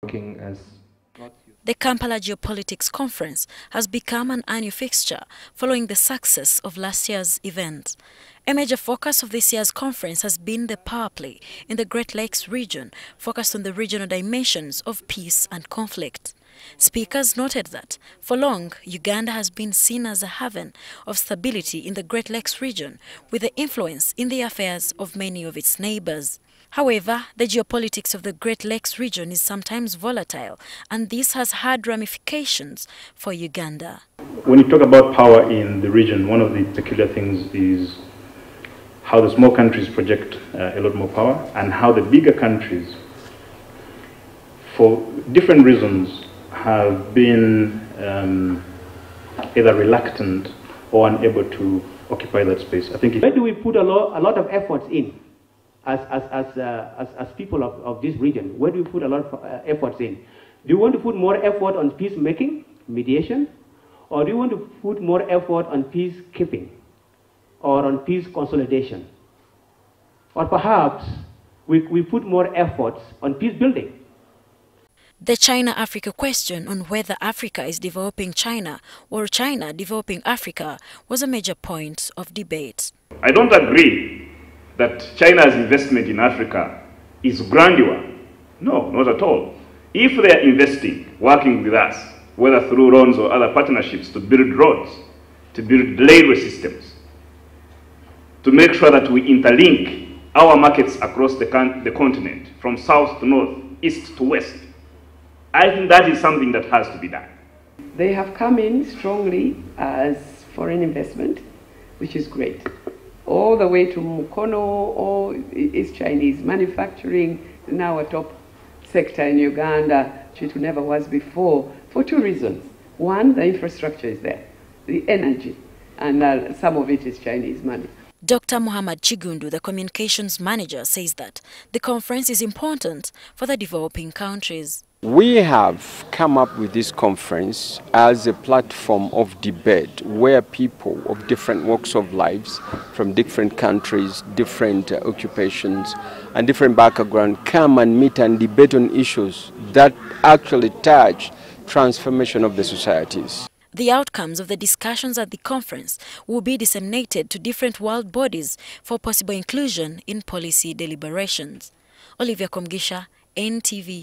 The Kampala Geopolitics Conference has become an annual fixture following the success of last year's event. A major focus of this year's conference has been the power play in the Great Lakes region, focused on the regional dimensions of peace and conflict. Speakers noted that, for long, Uganda has been seen as a haven of stability in the Great Lakes region, with the influence in the affairs of many of its neighbors. However, the geopolitics of the Great Lakes region is sometimes volatile, and this has had ramifications for Uganda. When you talk about power in the region, one of the peculiar things is how the small countries project uh, a lot more power and how the bigger countries, for different reasons, have been um, either reluctant or unable to occupy that space. I think Where do we put a lot, a lot of efforts in as, as, as, uh, as, as people of, of this region? Where do we put a lot of uh, efforts in? Do you want to put more effort on peacemaking, mediation? Or do you want to put more effort on peacekeeping or on peace consolidation? Or perhaps we, we put more efforts on peace building? The China Africa question on whether Africa is developing China or China developing Africa was a major point of debate. I don't agree that China's investment in Africa is grandeur. No, not at all. If they are investing, working with us, whether through loans or other partnerships to build roads, to build railway systems, to make sure that we interlink our markets across the, the continent from south to north, east to west, I think that is something that has to be done. They have come in strongly as foreign investment, which is great. All the way to Mukono, all is Chinese manufacturing, now a top sector in Uganda, which it never was before, for two reasons. One, the infrastructure is there, the energy, and uh, some of it is Chinese money. Dr. Muhammad Chigundu, the communications manager, says that the conference is important for the developing countries. We have come up with this conference as a platform of debate where people of different walks of lives from different countries, different uh, occupations, and different background come and meet and debate on issues that actually touch transformation of the societies. The outcomes of the discussions at the conference will be disseminated to different world bodies for possible inclusion in policy deliberations. Olivia Komgisha, NTV.